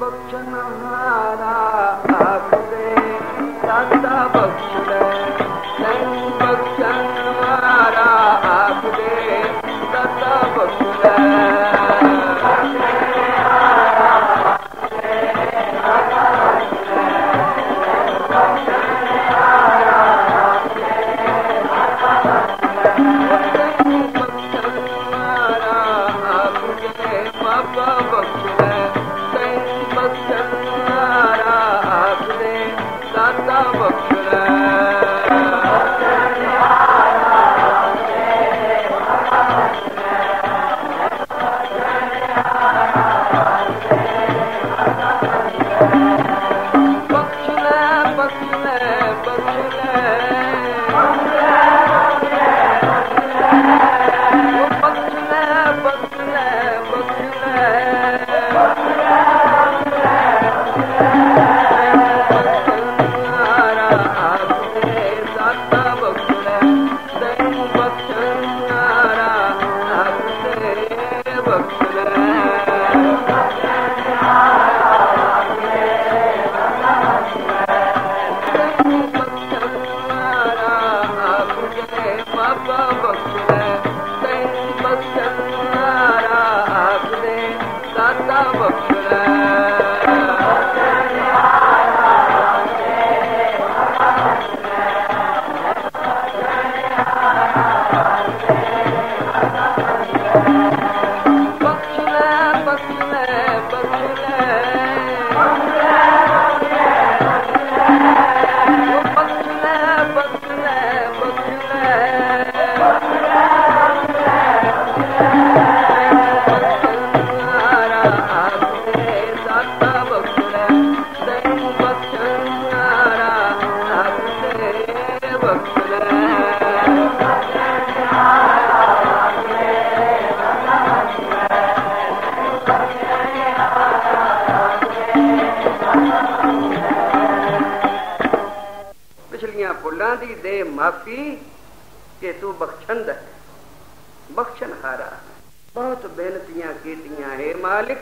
बख़्शन हारा आख़िरे दादा बख़्शन ਆਖਦੇ ਬਾਬਾ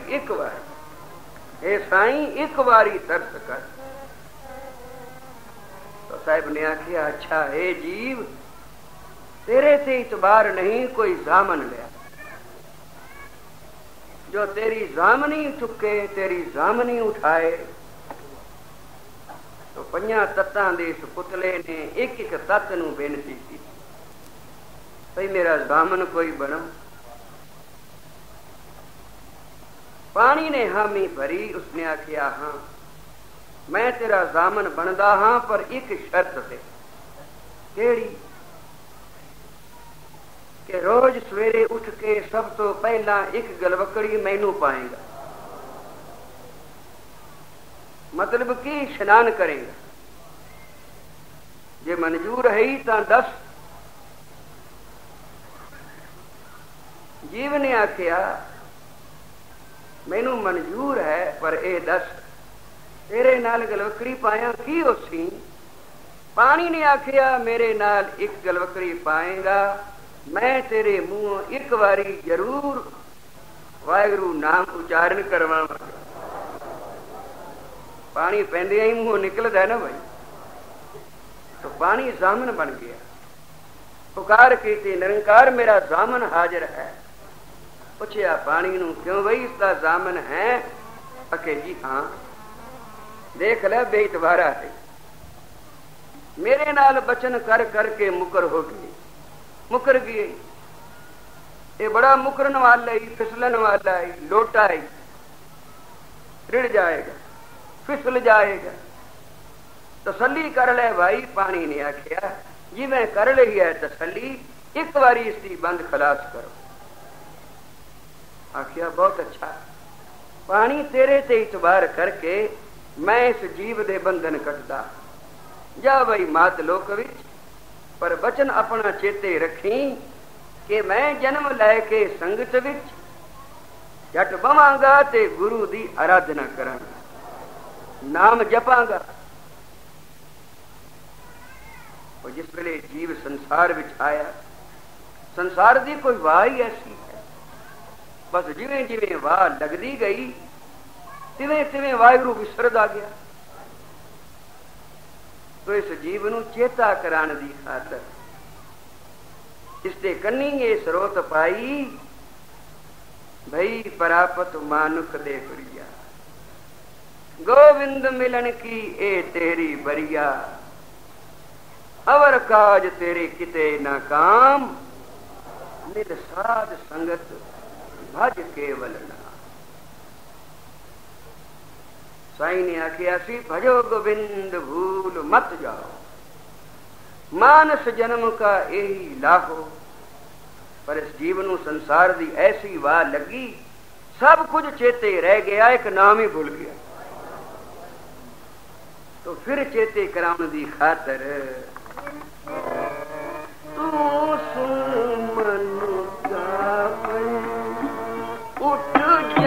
ਇੱਕ ਵਾਰ। ਇਹ ਸਾਈਂ ਇੱਕ ਵਾਰੀ ਤਰਸ ਕਰ। ਤਾਂ ਸਾਹਿਬ ਨੇ ਆਖਿਆ, ਅੱਛਾ ਹੈ ਜੀਵ ਤੇਰੇ ਤੇ ਇਤਬਾਰ ਨਹੀਂ, ਕੋਈ ਜ਼ਾਮਨ ਲਿਆ। ਜੋ ਤੇਰੀ ਜ਼ਾਮਨੀ ਚੁੱਕੇ, ਤੇਰੀ ਜ਼ਾਮਨੀ ਉਠਾਏ। ਤੋ ਪੰਜਾਂ ਤੱਤਾਂ ਦੇ ਇਸ ਪੁਤਲੇ ਨੇ ਇੱਕ ਇੱਕ ਤੱਤ ਨੂੰ ਬੇਨਤੀ ਕੀਤੀ। ਭਈ ਮੇਰਾ ਜ਼ਾਮਨ ਕੋਈ ਬਣਮ। ਪਾਣੀ ਨੇ ਹਾਮੀ ਭਰੀ ਉਸਨੇ ਆਖਿਆ ਹਾਂ ਮੈਂ ਤੇਰਾ ਜ਼ਾਮਨ ਬਣਦਾ ਹਾਂ ਪਰ ਇੱਕ ਸ਼ਰਤ ਤੇ ਕਿਹੜੀ ਕਿ ਰੋਜ਼ ਸਵੇਰੇ ਉੱਠ ਕੇ ਸਭ ਤੋਂ ਪਹਿਲਾਂ ਇੱਕ ਗਲਵਕੜੀ ਮੈਨੂੰ ਪਾਏਗਾ ਮਤਲਬ ਕੀ ਇਸ਼ਨਾਨ ਕਰੇਗਾ ਜੇ ਮਨਜ਼ੂਰ ਹੈ ਤਾਂ ਦੱਸ ਜੀਵ ਨੇ ਆਖਿਆ ਮੈਨੂੰ ਮਨਜ਼ੂਰ ਹੈ, ਪਰ ਇਹ ਦੱਸ, ਤੇਰੇ ਨਾਲ ਗਲਵਕੜੀ ਪਾਇਆ ਕੀ ਹੋਸੀ ਪਾਣੀ ਨੇ ਆਖਿਆ, ਮੇਰੇ ਨਾਲ ਇੱਕ ਗਲਵਕੜੀ ਪਾਏਗਾ। ਮੈਂ ਤੇਰੇ ਮੂੰਹੋਂ ਇੱਕ ਵਾਰੀ ਜ਼ਰੂਰ ਵਾਹਿਗੁਰੂ ਨਾਮ ਉਚਾਰਨ ਕਰਵਾਵਾਂਗਾ ਪਾਣੀ ਪੈਂਦੇ ਹੀ ਮੂੰਹੋਂ ਨਿਕਲਦਾ ਨਾ ਭਾਈ तो ਪਾਣੀ ਜ਼ਾਮਨ ਬਣ ਗਿਆ। ਪੁਕਾਰ ਕੀਤੀ ਨਿਰੰਕਾਰ ਮੇਰਾ ਜ਼ਾਮਨ ਹਾਜ਼ਰ ਹੈ। ਪੁੱਛਿਆ, ਪਾਣੀ ਨੂੰ ਕਿਉਂ ਬਈ ਇਸ ਦਾ ਜ਼ਾਮਨ ਹੈ? ਅਕੇ ਜੀ ਹਾਂ। ਦੇਖ ਲੈ ਬੇਇਤਬਾਰਾ ਹੈ ਮੇਰੇ ਨਾਲ ਬਚਨ ਕਰ ਕਰਕੇ ਮੁਕਰ ਹੋ ਗਈ। ਮੁਕਰ ਗਈ। ਇਹ ਬੜਾ ਮੁਕਰਨ ਵਾਲਾ ਹੈ ਫਿਸਲਣ ਵਾਲਾ ਹੈ ਲੋਟਾ ਹੈ ਰਿੜ ਜਾਏਗਾ, ਫਿਸਲ ਜਾਏਗਾ। ਤਸੱਲੀ ਕਰ ਲੈ ਭਾਈ, ਪਾਣੀ ਨੇ ਆਖਿਆ। ਜਿਵੇਂ ਕਰ ਲਈ ਹੈ ਤਸੱਲੀ, ਇੱਕ ਵਾਰੀ ਇਸ ਦੀ ਬੰਦ ਖਲਾਸ ਕਰੋ। ਆਖਿਆ, ਬਹੁਤ ਅੱਛਾ। ਪਾਣੀ ਤੇਰੇ ਤੇ ਇਤਬਾਰ ਕਰਕੇ ਮੈਂ ਇਸ ਜੀਵ ਦੇ ਬੰਧਨ ਕੱਟਦਾ। ਜਾ ਬਈ ਮਾਤ ਲੋਕ ਵਿੱਚ, ਪਰ ਬਚਨ ਆਪਣਾ ਚੇਤੇ ਰੱਖੀ ਕਿ ਮੈਂ ਜਨਮ ਲੈ ਕੇ ਸੰਗਤ ਵਿੱਚ, ਜਟ ਬਵਾਂਗਾ ਤੇ ਗੁਰੂ ਦੀ ਆਰਾਧਨਾ ਕਰਾਂਗਾ। ਨਾਮ ਜਪਾਂਗਾ। ਉਹ ਜਿਸ ਵੇਲੇ ਜੀਵ ਸੰਸਾਰ ਵਿੱਚ ਆਇਆ, ਸੰਸਾਰ ਦੀ ਕੋਈ ਵਾਹ ਹੀ ਐਸੀ ਹੈ। ਬਸ ਜਿਵੇਂ ਜਿਵੇਂ ਵਾਹ ਲੱਗਦੀ ਗਈ, ਤਿਵੇਂ ਤਿਵੇਂ ਵਾਹਿਗੁਰੂ ਆ ਗਿਆ। ਤੋ ਇਸ ਜੀਵ ਨੂੰ ਚੇਤਾ ਕਰਾਣ ਦੀ ਖਾਤਰ ਇਸ ਤੇ ਕੰਨੀ ਇਹ ਸਰੋਤ ਪਾਈ, ਭਈ ਪ੍ਰਾਪਤ ਮਾਨੁਖ ਦੇ ਪ੍ਰਿਆ। ਗੋਵਿੰਦ ਮਿਲਣ ਕੀ ਇਹ ਤੇਰੀ ਬਰੀਆ। ਅਵਰ ਕਾਜ ਤੇਰੇ ਕਿਤੇ ਨਾ ਕਾਮ। ਨਿਤ ਸੰਗਤ ਭਜ ਕੇਵਲ ਨਾ ਸਾਈ ਨੇ ਆਖਿਆ ਸੀ ਭਜੋ ਗੋਬਿੰਦ, ਭੂਲ ਮਤ ਜਾਓ। ਮਾਨਸ ਜਨਮ ਕਾ ਪਰ ਇਸ ਜੀਵ ਨੂੰ ਸੰਸਾਰ ਦੀ ਐਸੀ ਵਾਹ ਲੱਗੀ, ਸਭ ਕੁਝ ਚੇਤੇ ਰਹਿ ਗਿਆ, ਇੱਕ ਨਾਮ ਹੀ ਭੁੱਲ ਗਿਆ। ਤੋ ਫਿਰ ਚੇਤੇ ਕਰਾਉਣ ਦੀ ਖਾਤਰ ਤੂੰ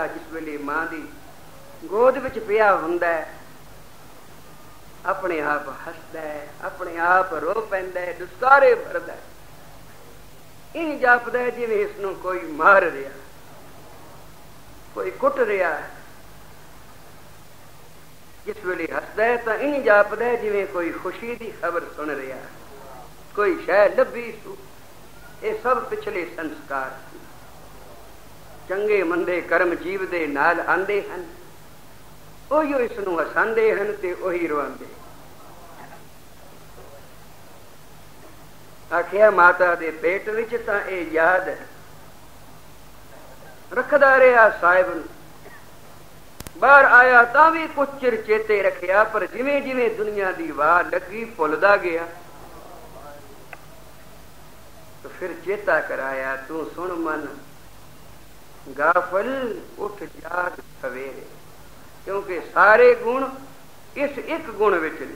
ਬੱਚਾ ਜਿਸ ਵੇਲੇ ਮਾਂ ਦੀ ਗੋਦ ਵਿੱਚ ਪਿਆ ਹੁੰਦਾ ਹੈ, ਆਪਣੇ ਆਪ ਹੱਸਦਾ ਹੈ, ਆਪਣੇ ਆਪ ਰੋ ਪੈਂਦਾ ਹੈ ਦੁਸਕਾਰੇ ਭਰਦਾ ਹੈ। ਇਹ ਜਾਪਦਾ ਜਿਵੇਂ ਇਸ ਨੂੰ ਕੋਈ ਮਾਰ ਰਿਹਾ, ਕੋਈ ਕੁੱਟ ਰਿਹਾ ਜਿਸ ਵੇਲੇ ਹੱਸਦਾ ਹੈ ਤਾਂ ਇਹ ਜਾਪਦਾ ਜਿਵੇਂ ਕੋਈ ਖੁਸ਼ੀ ਦੀ ਖਬਰ ਸੁਣ ਰਿਹਾ ਕੋਈ ਸ਼ੈ ਲੱਭੀ ਸੂ। ਇਹ ਸਭ ਪਿਛਲੇ ਸੰਸਕਾਰ ਚੰਗੇ ਮੰਦੇ ਕਰਮ ਜੀਵ ਦੇ ਨਾਲ ਆਂਦੇ ਹਨ। ਉਹੀ ਇਸ ਨੂੰ ਹਸਾਂਦੇ ਹਨ ਤੇ ਉਹੀ ਰਵਾਉਂਦੇ। ਆਖਿਆ, ਮਾਤਾ ਦੇ ਪੇਟ ਵਿੱਚ ਤਾਂ ਇਹ ਯਾਦ ਹੈ। ਰੱਖਦਾ ਰਿਹਾ ਸਾਹਿਬ ਨੂੰ। ਬਾਹਰ ਆਇਆ ਤਾਂ ਵੀ ਕੁਝ ਚਿਰ ਚੇਤੇ ਰੱਖਿਆ, ਪਰ ਜਿਵੇਂ ਜਿਵੇਂ ਦੁਨੀਆ ਦੀ ਵਾਹ ਲੱਗੀ, ਭੁੱਲਦਾ ਗਿਆ। ਤਾਂ ਫਿਰ ਚੇਤਾ ਕਰਾਇਆ, ਤੂੰ ਸੁਣ ਮਨ ਗਾਫਲ ਉੱਠ ਜਾਗ ਸਵੇਰੇ, ਕਿਉਂਕਿ ਸਾਰੇ ਗੁਣ ਇਸ ਇੱਕ ਗੁਣ ਵਿੱਚ ਨੇ।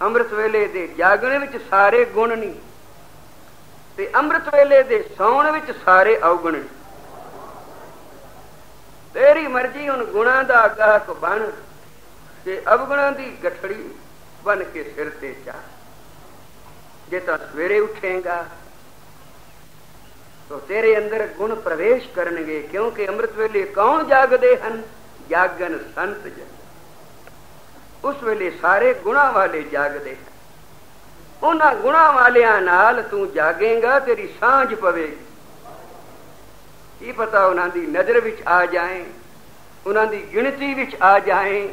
ਅੰਮ੍ਰਿਤ ਵੇਲੇ ਦੇ ਜਾਗਣ ਵਿੱਚ ਸਾਰੇ ਗੁਣ ਨਹੀਂ ਤੇ ਅੰਮ੍ਰਿਤ ਵੇਲੇ ਦੇ ਸੌਣ ਵਿੱਚ ਸਾਰੇ ਔਗਣ ਨੇ। ਤੇਰੀ ਮਰਜ਼ੀ ਹੁਣ ਗੁਣਾ ਦਾ ਗਾਹਕ ਬਣ ਤੇ ਅਵਗੁਣਾ ਦੀ ਗਠੜੀ ਬਣ ਕੇ ਸਿਰ ਤੇ ਚਾ। ਜੇ ਤਾਂ ਸਵੇਰੇ ਉਠੇਗਾ ਤੋ ਤੇਰੇ ਅੰਦਰ ਗੁਣ ਪ੍ਰਵੇਸ਼ ਕਰਨਗੇ, ਕਿਉਂਕਿ ਅੰਮ੍ਰਿਤ ਵੇਲੇ ਕੌਣ ਜਾਗਦੇ ਹਨ? ਜਾਗਨ ਸੰਤ ਜਨ ਉਸ ਵੇਲੇ ਸਾਰੇ ਗੁਣਾ ਵਾਲੇ ਜਾਗਦੇ ਹਨ। ਉਹਨਾਂ ਗੁਣਾ ਵਾਲਿਆਂ ਨਾਲ ਤੂੰ ਜਾਗੇਗਾ, ਤੇਰੀ ਸਾਂਝ ਪਵੇਗੀ। ਕੀ ਪਤਾ ਉਹਨਾਂ ਦੀ ਨਜ਼ਰ ਵਿੱਚ ਆ ਜਾਏ, ਉਹਨਾਂ ਦੀ ਗਿਣਤੀ ਵਿੱਚ ਆ ਜਾਏ।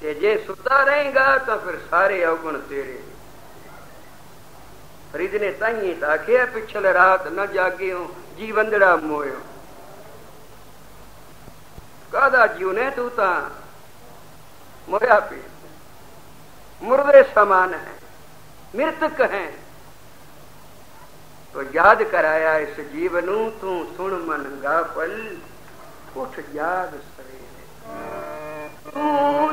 ਤੇ ਜੇ ਸੁੱਤਾ ਰਹੇਗਾ, ਤਾਂ ਫਿਰ ਸਾਰੇ ਔਗਣ ਤੇਰੇ ਫਰੀਦ ਨੇ ਤਾਈਏ ਤਾਂ ਆਖਿਆ, ਪਿਛਲ ਰਾਤ ਨਾ ਜਾਗਿਓ ਜੀਵੰਦੜਾ ਮੋਇਓ। ਕਾਦਾ ਜਿਉ ਤੂੰ ਤਾਂ? ਮੋਇਆ ਪੀ ਮੁਰਦੇ ਸਮਾਨ ਹੈ, ਮ੍ਰਿਤਕ ਹੈ। ਤੋ ਯਾਦ ਕਰਾਇਆ ਇਸ ਜੀਵ ਨੂੰ, ਤੂੰ ਸੁਣ ਮਨ ਗਾਫਲ, ਉਠ ਜਾਗ ਸਵੇਰੇ। ਤੂੰ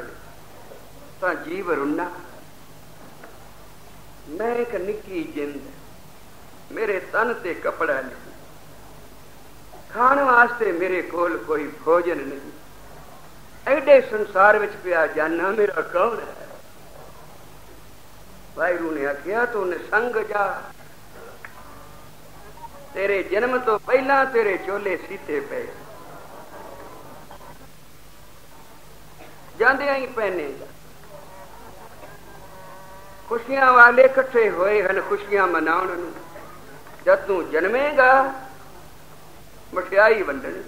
ਸੰਸਾਰ ਤਾਂ ਜੀਵ ਰੁੰਨਾ ਮੈਂ ਇੱਕ ਨਿੱਕੀ ਜਿੰਦ, ਮੇਰੇ ਤਨ ਤੇ ਕਪੜਾ ਨਹੀਂ। ਖਾਣ ਵਾਸਤੇ ਮੇਰੇ ਕੋਲ ਕੋਈ ਭੋਜਨ ਨਹੀਂ। ਐਡੇ ਸੰਸਾਰ ਵਿੱਚ ਪਿਆ ਜਾਨਾ ਮੇਰਾ ਕੌਣ ਹੈ? ਵਾਹਿਗੁਰੂ ਨੇ ਆਖਿਆ, ਤੂੰ ਨਿਸੰਗ ਜਾ। ਤੇਰੇ ਜਨਮ ਤੋਂ ਪਹਿਲਾਂ ਤੇਰੇ ਚੋਲੇ ਸੀਤੇ ਪਏ। ਜਾਂਦਿਆਂ ਹੀ ਪਹਿਨੇ ਜਾ ਖੁਸ਼ੀਆਂ ਵਾਲੇ ਇਕੱਠੇ ਹੋਏ ਹਨ, ਖੁਸ਼ੀਆਂ ਮਨਾਉਣ ਨੂੰ। ਜਦ ਤੂੰ ਜਨਮੇਗਾ, ਮਠਿਆਈ ਵੰਡਣ।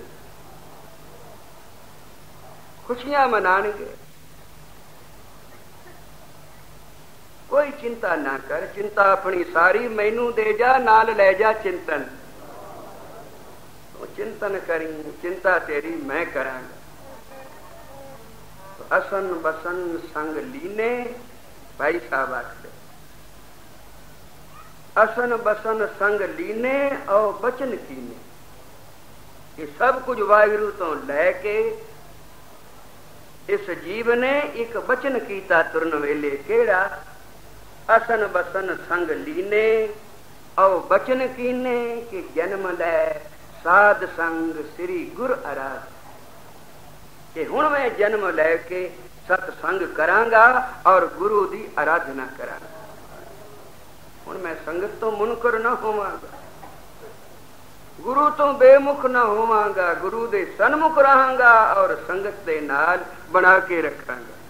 ਖੁਸ਼ੀਆਂ ਮਨਾਣਗੇ। ਕੋਈ ਚਿੰਤਾ ਨਾ ਕਰ, ਚਿੰਤਾ ਆਪਣੀ ਸਾਰੀ ਮੈਨੂੰ ਦੇ ਜਾ, ਨਾਲ ਲੈ ਜਾ ਚਿੰਤਨ। ਉਹ ਚਿੰਤਨ ਕਰੀ, ਚਿੰਤਾ ਤੇਰੀ ਮੈਂ ਕਰਾਂਗਾ। ਅਸਨ ਬਸਨ ਸੰਗ ਲੀਨੇ, ਭਾਈ ਸਾਹਿਬ ਆਖਦੇ। ਅਸਨ ਬਸਨ ਸੰਗ ਲੀਨੇ ਔ ਬਚਨ ਕੀਨੇ। ਇਹ ਸਭ ਕੁਝ ਵਾਹਿਗੁਰੂ ਤੋਂ ਲੈ ਕੇ ਇਸ ਜੀਵ ਨੇ ਇੱਕ ਬਚਨ ਕੀਤਾ ਤੁਰਨ ਵੇਲੇ। ਕਿਹੜਾ? ਅਸਨ ਬਸਨ ਸੰਗ ਲੀਨੇ ਔ ਬਚਨ ਕੀਨੇ ਕਿ ਜਨਮ ਲੈ। ਸਾਧ ਸੰਗ ਸ੍ਰੀ ਗੁਰ ਅਰਾਧ ਕਿ ਹੁਣ ਮੈਂ ਜਨਮ ਲੈ ਕੇ ਸਤ ਸੰਗ ਕਰਾਂਗਾ ਔਰ ਗੁਰੂ ਦੀ ਆਰਾਧਨਾ ਕਰਾਂਗਾ। ਹੁਣ ਮੈਂ ਸੰਗਤ ਤੋਂ ਮੁਨਕਰ ਨਾ ਹੋਵਾਂਗਾ। ਗੁਰੂ ਤੋਂ ਬੇਮੁਖ ਨਾ ਹੋਵਾਂਗਾ। ਗੁਰੂ ਦੇ ਸਨਮੁਖ ਰਹਾਂਗਾ ਔਰ ਸੰਗਤ ਦੇ ਨਾਲ ਬਣਾ ਕੇ ਰੱਖਾਂਗਾ।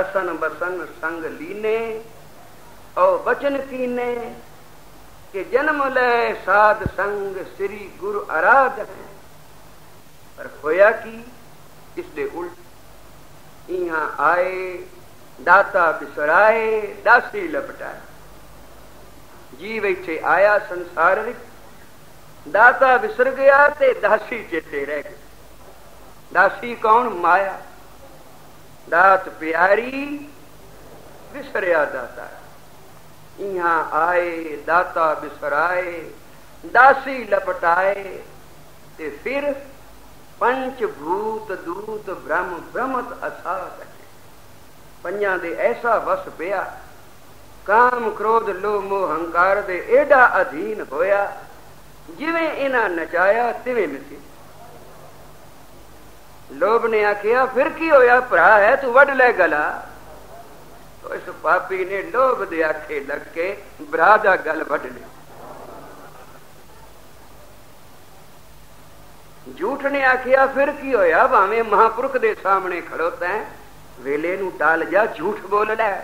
ਅਸਨ ਬਸਨ ਸੰਗ ਲੀਨੇ, ਔ ਬਚਨ ਕੀਨੇ, ਕਿ ਜਨਮ ਲੈ ਸਾਧ ਸੰਗ ਸ੍ਰੀ ਗੁਰੂ ਆਰਾਧ ਹੈ ਪਰ ਹੋਇਆ ਕੀ? ਇਸ ਦੇ ਉਲਟ ਇਹਾਂ ਆਏ, ਦਾਤਾ ਬਿਸਰਾਏ, ਦਾਸੀ ਲਪਟਾਏ। ਜੀਵ ਇੱਥੇ ਆਇਆ ਸੰਸਾਰ ਵਿੱਚ ਦਾਤਾ ਵਿਸਰ ਗਿਆ ਤੇ ਦਾਸੀ ਚੇਤੇ ਰਹਿ ਗਈ ਦਾਸੀ ਕੌਣ? ਮਾਇਆ। ਦਾਤ ਪਿਆਰੀ, ਵਿਸਰਿਆ ਦਾਤਾ। ਇਹਾਂ ਆਏ, ਦਾਤਾ ਬਿਸਰਾਏ, ਦਾਸੀ ਲਪਟਾਏ ਤੇ ਫਿਰ ਪੰਚ ਭੂਤ ਦੂਤ ਬ੍ਰਹਮ ਬ੍ਰਹਮਤ ਅਸਾਤ ਪੰਜਾਂ ਦੇ ਐਸਾ ਵਸ ਪਿਆ। ਕਾਮ ਕ੍ਰੋਧ ਲੋਭ ਮੋਹ ਹੰਕਾਰ ਦੇ ਐਡਾ ਅਧੀਨ ਹੋਇਆ, ਜਿਵੇਂ ਇਹਨਾਂ ਨਚਾਇਆ ਤਿਵੇਂ ਨਚੀ ਲੋਭ ਨੇ ਆਖਿਆ, ਫਿਰ ਕੀ ਹੋਇਆ ਭਰਾ, ਹੈ ਤੂੰ ਵੱਢ ਲੈ ਗਲਾ? ਤੋ ਇਸ ਪਾਪੀ ਨੇ ਲੋਭ ਦੇ ਆਖੇ ਲੱਗ ਕੇ ਭਰਾ ਦਾ ਗਲ ਵੱਢ ਲਿਆ। ਝੂਠ ਨੇ ਆਖਿਆ, ਫਿਰ ਕੀ ਹੋਇਆ? ਭਾਵੇਂ ਮਹਾਪੁਰਖ ਦੇ ਸਾਹਮਣੇ ਖੜੋਤਾ ਹੈ ਵੇਲੇ ਨੂੰ ਟਾਲ ਜਾ, ਝੂਠ ਬੋਲ ਲੈ।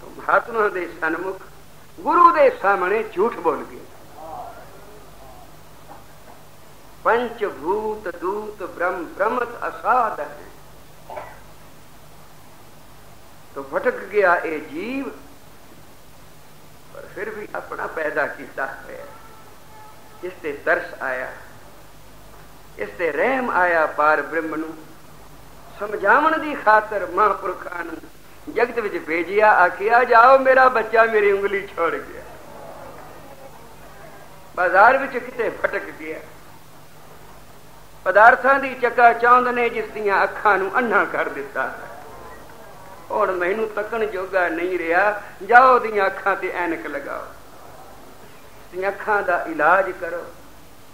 ਤੂੰ ਮਹਾਤਮਾ ਦੇ ਸਨਮੁਖ, ਗੁਰੂ ਦੇ ਸਾਹਮਣੇ ਝੂਠ ਬੋਲ ਗਏ। ਪੰਚ ਭੂਤ ਦੂਤ ਬ੍ਰਹਮ, ਬ੍ਰਹਮਤ ਅਸਾਧ ਹੈ। ਤੋ ਭਟਕ ਗਿਆ ਇਹ ਜੀਵ, ਪਰ ਫਿਰ ਵੀ ਆਪਣਾ ਪੈਦਾ ਕੀਤਾ ਹੈ। ਇਸ ਤੇ ਤਰਸ ਆਇਆ। ਇਸ ਤੇ ਰਹਿਮ ਆਇਆ ਪਾਰ ਬ੍ਰਹਮ ਨੂੰ। ਸਮਝਾਉਣ ਦੀ ਖਾਤਰ ਮਹਾਂਪੁਰਖਾਂ ਨੂੰ ਜਗਤ ਵਿੱਚ ਭੇਜਿਆ, ਆਖਿਆ, ਜਾਓ, ਮੇਰਾ ਬੱਚਾ ਮੇਰੀ ਉਂਗਲੀ ਛੋੜ ਗਿਆ। ਬਾਜ਼ਾਰ ਵਿੱਚ ਕਿਤੇ ਫਟਕ ਗਿਆ। ਪਦਾਰਥਾਂ ਦੀ ਚੱਕਾ ਚੌਂਦ ਨੇ ਜਿਸ ਦੀਆਂ ਅੱਖਾਂ ਨੂੰ ਅੰਨਾ ਕਰ ਦਿੱਤਾ। ਹੁਣ ਮੈਨੂੰ ਤੱਕਣ ਜੋਗਾ ਨਹੀਂ ਰਿਹਾ। ਜਾਓ, ਦੀਆਂ ਅੱਖਾਂ ਤੇ ਐਨਕ ਲਗਾਓ। ਦੀਆਂ ਅੱਖਾਂ ਦਾ ਇਲਾਜ ਕਰੋ।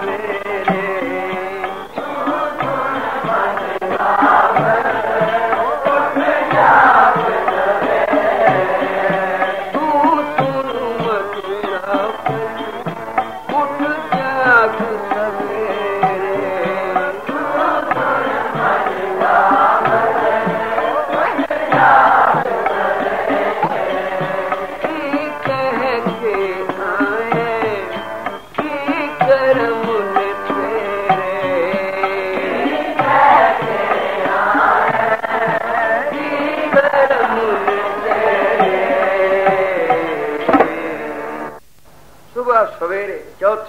ਸਵੇਰੇ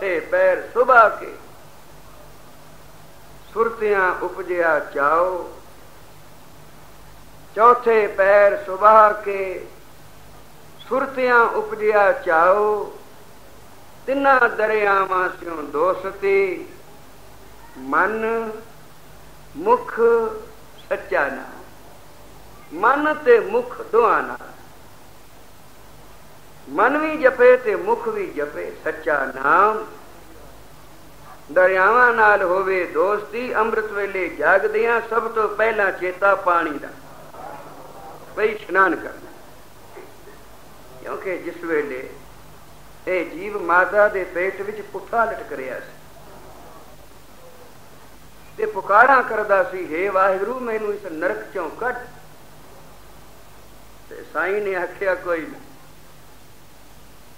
ਚੌਥੇ ਪੈਰ ਸੁਬਾ ਕੇ। ਸੁਰਤਿਆਂ ਉਪਜਿਆ ਚਾਓ ਚੌਥੇ ਪੈਰ ਸੁਬਾਹ ਕੇ ਸੁਰਤਿਆਂ ਉਪਜਿਆ ਚਾਓ ਤਿੰਨਾਂ ਦਰਿਆਵਾਂ ਸਿਓ ਦੋਸਤੀ। ਮਨ, ਮੁਖ, ਸੱਚਾ ਨਾ ਮਨ ਤੇ ਮੁਖ ਦੋਹਾਂ ਮਨ ਵੀ ਜਪੇ ਤੇ ਮੁਖ ਵੀ ਜਪੇ, ਸੱਚਾ ਨਾਮ। ਦਰਿਆਵਾਂ ਨਾਲ ਹੋਵੇ ਦੋਸਤੀ, ਅੰਮ੍ਰਿਤ ਵੇਲੇ ਜਾਗਦਿਆਂ ਸਭ ਤੋਂ ਪਹਿਲਾਂ ਚੇਤਾ ਪਾਣੀ ਦਾ। ਬਈ ਇਸ਼ਨਾਨ ਕਰਨਾ। ਕਿਉਂਕਿ ਜਿਸ ਵੇਲੇ ਇਹ ਜੀਵ ਮਾਤਾ ਦੇ ਪੇਟ ਵਿੱਚ ਪੁੱਠਾ ਲਟਕ ਰਿਹਾ ਸੀ ਤੇ ਪੁਕਾਰਾਂ ਕਰਦਾ ਸੀ हे ਵਾਹਿਗੁਰੂ, ਮੈਨੂੰ ਇਸ ਨਰਕ ਚੋਂ ਕੱਢ। ਤੇ ਸਾਈਂ ਨੇ ਆਖਿਆ, ਕੋਈ ਨਹੀਂ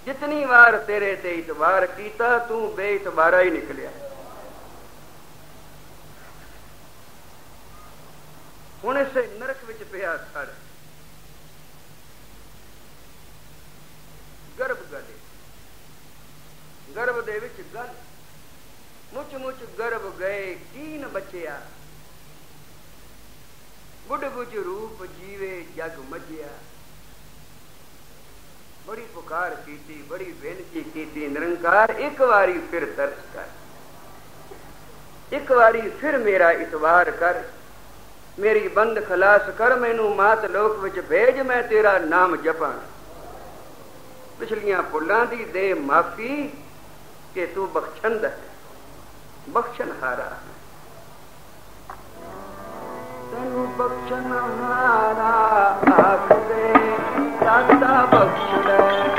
ਜਿਤਨੀ ਵਾਰ ਤੇਰੇ ਤੇ ਇਤਬਾਰ ਕੀਤਾ ਤੂੰ ਬੇਇਤਬਾਰਾ ਹੀ ਨਿਕਲਿਆ ਹੁਣ ਇਸ ਨਰਕ ਵਿੱਚ ਪਿਆ ਸੜ ਗਰਭ ਗਲੇ ਗਰਭ ਦੇ ਵਿੱਚ ਗਲ ਮੁੱਚ ਮੁੱਚ ਗਰਭ ਗਏ ਕੀਨ ਬਚਿਆ ਬੁੱਢ ਬੁੱਝ ਰੂਪ ਜੀਵੇ ਜਗ ਮਜਿਆ ਬੜੀ ਪੁਕਾਰ ਕੀਤੀ, ਬੜੀ ਬੇਨਤੀ ਕੀਤੀ, ਨਿਰੰਕਾਰ ਇੱਕ ਵਾਰੀ ਫਿਰ ਤਰਸ ਕਰ। ਇੱਕ ਵਾਰੀ ਫਿਰ ਮੇਰਾ ਇਤਵਾਰ ਕਰ। ਮੇਰੀ ਬੰਦ ਖਲਾਸ ਕਰ, ਮੈਨੂੰ ਮਾਤ ਲੋਕ ਵਿੱਚ ਭੇਜ, ਮੈਂ ਤੇਰਾ ਨਾਮ ਜਪਾਂ। ਪਿਛਲੀਆਂ ਭੁੱਲਾਂ ਦੀ ਦੇ ਮਾਫੀ ਕਿ ਤੂੰ ਬਖਸ਼ੰਦ ਹੈ ਬਖਸ਼ਣ ਹਾਰਾ ਤੈਨੂੰ ਬਖਸ਼ਣ ਹਾਰਾ ਆਖਦੇ ਦਾਤਾ ਬਖਸ਼ ਲੈ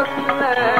வல்ல